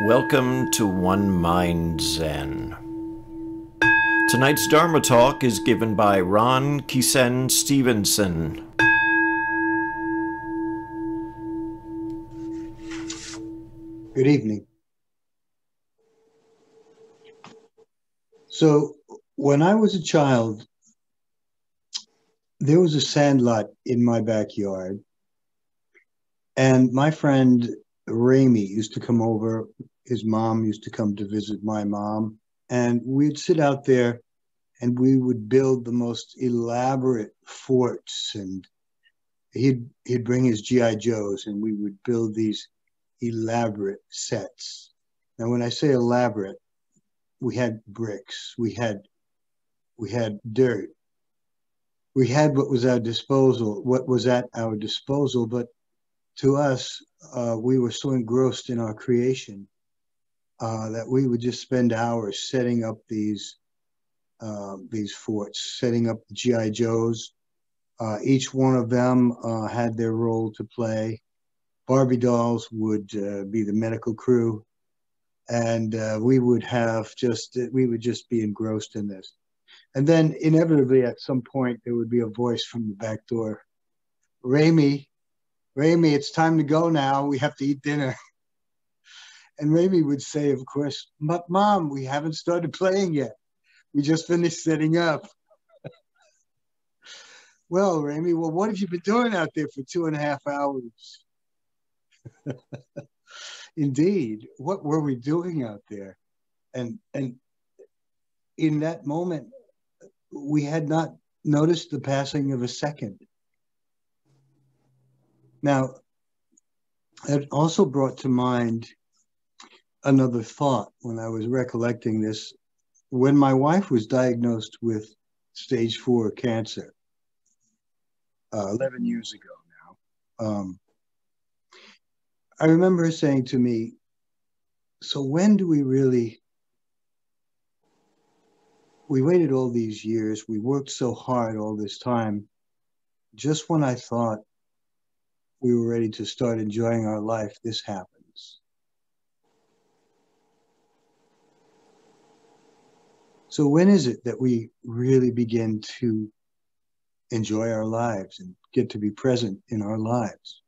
Welcome to One Mind Zen. Tonight's Dharma talk is given by Ron Kisen Stevenson. Good evening. So, when I was a child, there was a sandlot in my backyard, and my friend Ramy used to come over. His mom used to come to visit my mom, and we'd sit out there and we would build the most elaborate forts and he'd he'd bring his GI Joes and we would build these elaborate sets. Now when I say elaborate, we had bricks, we had we had dirt. We had what was our disposal, what was at our disposal, but to us, uh, we were so engrossed in our creation uh, that we would just spend hours setting up these uh, these forts, setting up the GI Joes. Uh, each one of them uh, had their role to play. Barbie dolls would uh, be the medical crew, and we would have just we would just be engrossed in this. And then inevitably, at some point, there would be a voice from the back door, Ramy, Ramy, it's time to go now. We have to eat dinner. And Ramy would say, of course, but mom, we haven't started playing yet. We just finished setting up. well, Ramy, well, what have you been doing out there for two and a half hours? Indeed, what were we doing out there? And and in that moment, we had not noticed the passing of a second. Now, it also brought to mind another thought when I was recollecting this. When my wife was diagnosed with stage four cancer, uh, 11 years ago now, um, I remember her saying to me, So when do we really? We waited all these years, we worked so hard all this time. Just when I thought we were ready to start enjoying our life, this happens. So, when is it that we really begin to enjoy our lives and get to be present in our lives?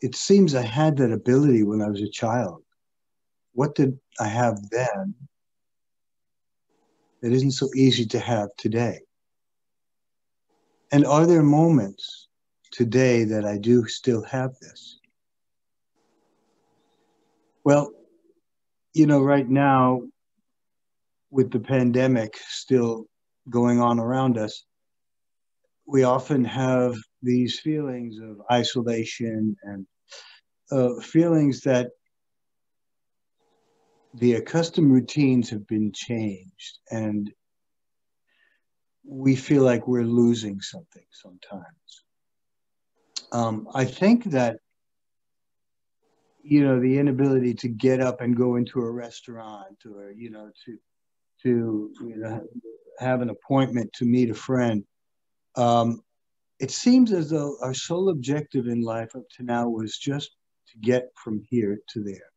It seems I had that ability when I was a child. What did I have then that isn't so easy to have today? And are there moments today that I do still have this? Well, you know, right now, with the pandemic still going on around us, we often have these feelings of isolation and uh, feelings that the accustomed routines have been changed and we feel like we're losing something sometimes um, I think that you know the inability to get up and go into a restaurant or you know to to you know have an appointment to meet a friend um, it seems as though our sole objective in life up to now was just to get from here to there.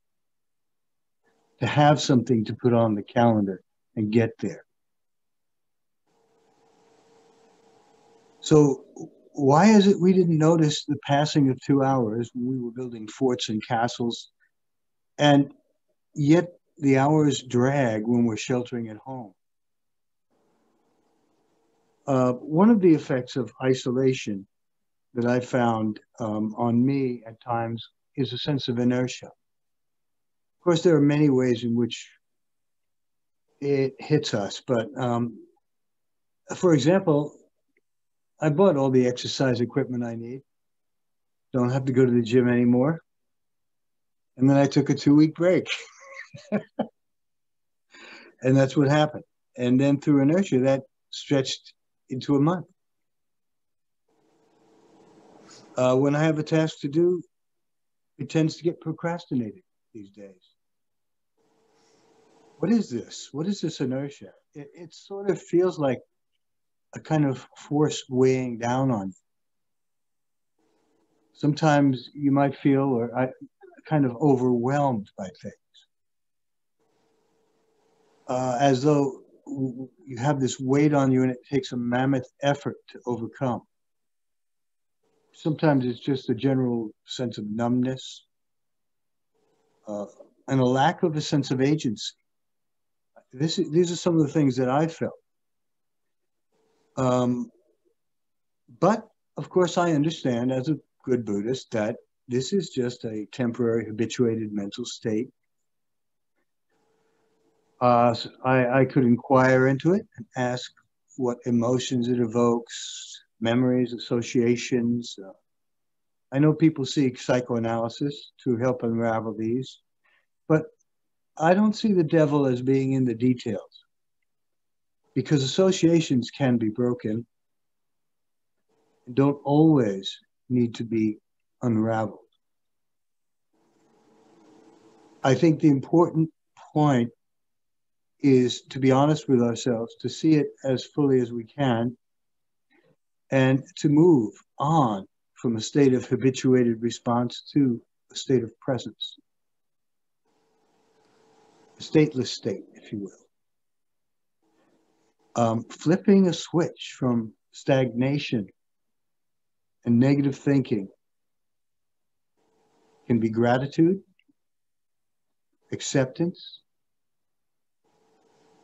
To have something to put on the calendar and get there. So why is it we didn't notice the passing of two hours when we were building forts and castles, and yet the hours drag when we're sheltering at home? Uh, one of the effects of isolation that I found um, on me at times is a sense of inertia. Of course, there are many ways in which it hits us, but um, for example, I bought all the exercise equipment I need. Don't have to go to the gym anymore. And then I took a two week break. and that's what happened. And then through inertia, that stretched into a month. Uh, when I have a task to do, it tends to get procrastinated these days. What is this? What is this inertia? It, it sort of feels like a kind of force weighing down on you. Sometimes you might feel, or I, kind of overwhelmed by things. Uh, as though you have this weight on you and it takes a mammoth effort to overcome. Sometimes it's just a general sense of numbness uh, and a lack of a sense of agency. This, these are some of the things that I felt. Um, but of course, I understand as a good Buddhist that this is just a temporary habituated mental state. Uh, so I, I could inquire into it and ask what emotions it evokes, memories, associations. Uh, I know people seek psychoanalysis to help unravel these, but I don't see the devil as being in the details because associations can be broken and don't always need to be unraveled. I think the important point is to be honest with ourselves, to see it as fully as we can, and to move on from a state of habituated response to a state of presence. A stateless state, if you will. Um, flipping a switch from stagnation and negative thinking can be gratitude, acceptance,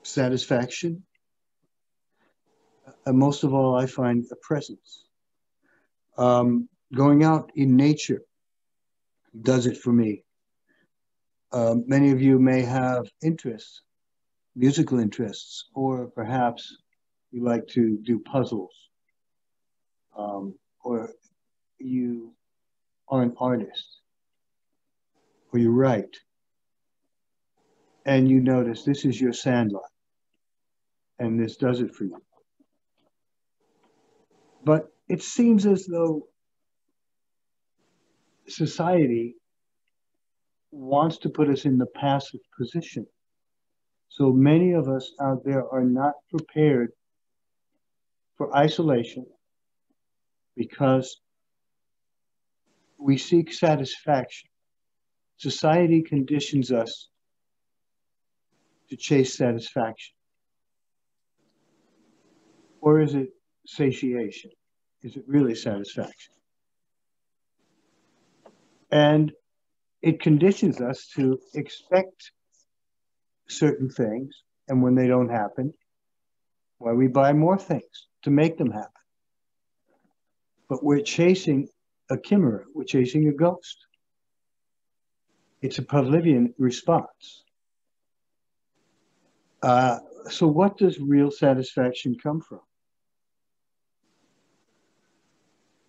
satisfaction, and most of all, I find a presence. Um, going out in nature does it for me. Uh, many of you may have interests, musical interests, or perhaps you like to do puzzles, um, or you are an artist, or you write, and you notice this is your sandlot, and this does it for you. But it seems as though society wants to put us in the passive position. So many of us out there are not prepared for isolation because we seek satisfaction. Society conditions us to chase satisfaction. Or is it satiation? Is it really satisfaction? And it conditions us to expect certain things, and when they don't happen, why we buy more things to make them happen. But we're chasing a chimera, we're chasing a ghost. It's a Pavlovian response. Uh, so, what does real satisfaction come from?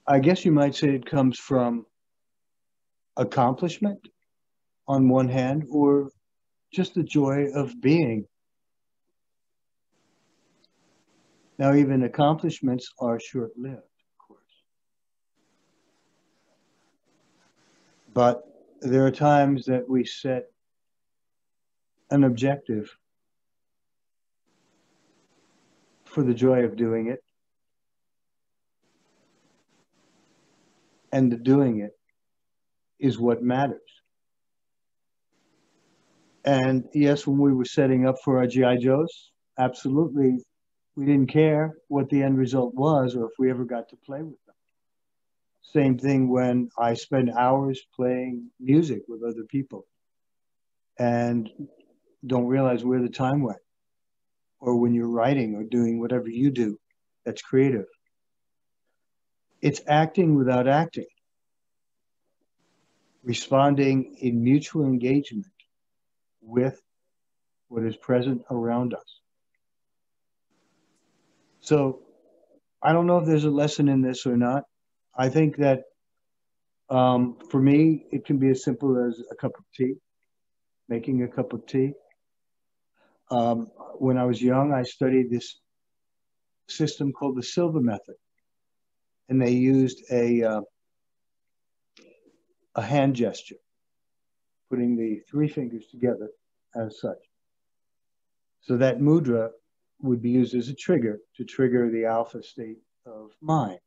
I guess you might say it comes from accomplishment on one hand, or just the joy of being. Now, even accomplishments are short lived, of course. But there are times that we set an objective for the joy of doing it and the doing it is what matters. And yes, when we were setting up for our GI Joes, absolutely, we didn't care what the end result was or if we ever got to play with them. Same thing when I spend hours playing music with other people and don't realize where the time went, or when you're writing or doing whatever you do that's creative. It's acting without acting responding in mutual engagement with what is present around us. So I don't know if there's a lesson in this or not. I think that um, for me, it can be as simple as a cup of tea, making a cup of tea. Um, when I was young, I studied this system called the Silva method. And they used a uh, a hand gesture, putting the three fingers together as such. So that mudra would be used as a trigger to trigger the alpha state of mind.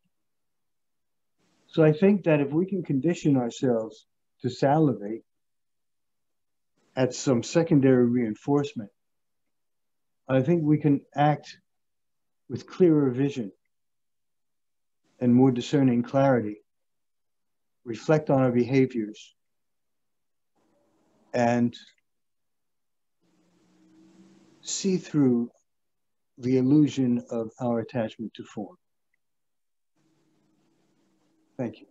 So I think that if we can condition ourselves to salivate at some secondary reinforcement, I think we can act with clearer vision and more discerning clarity, reflect on our behaviors, and see through the illusion of our attachment to form. Thank you.